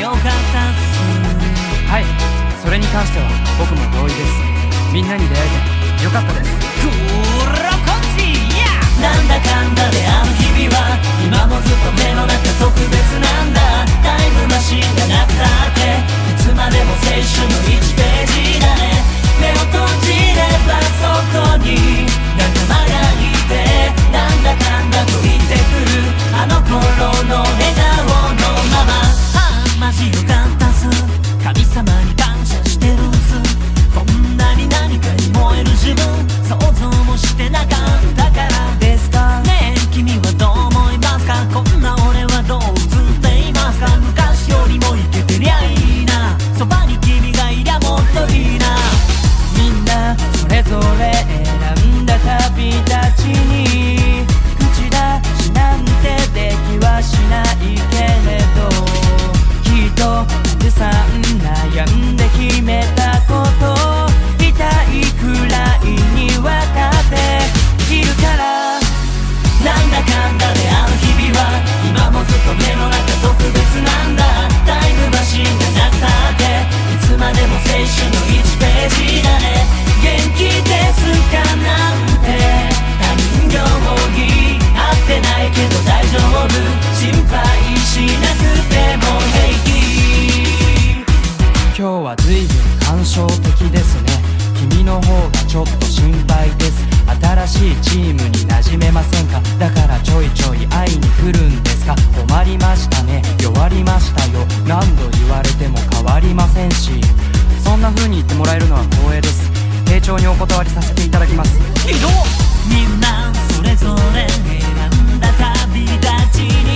よかったっすはいそれに関しては僕も同意です。みんなに出会えてよかったです。こらこっちなんだかんだであの日々は今もずっと目の中特別なんだ。感傷的ですね。君の方がちょっと心配です。新しいチームに馴染めませんか？だからちょいちょい会いに来るんですか？困りましたね。弱りましたよ。何度言われても変わりませんし。そんな風に言ってもらえるのは光栄です。丁重にお断りさせていただきます。みんなそれぞれ選んだ旅立ちに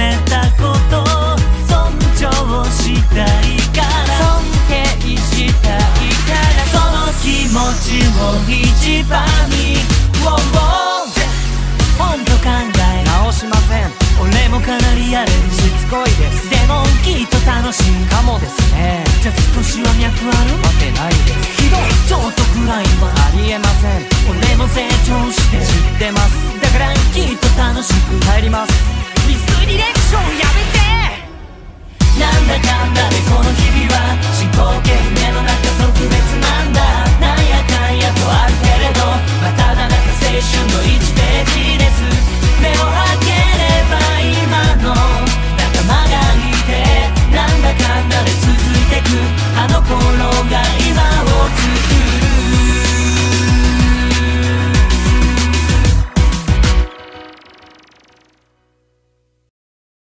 めたこと尊重したいから。尊敬したいから。その気持ちを一番に。ウォンウォン。と考え直しません。俺もかなりやれる。しつこいです。でもきっと楽しい。かもですねじゃあ少しは脈ある？待てないです。ひどい。ちょっとくらいはありえません。俺も成長して。知ってます。だからきっと楽しく。帰りますミスディレクションやめて。なんだかんだでこの日々は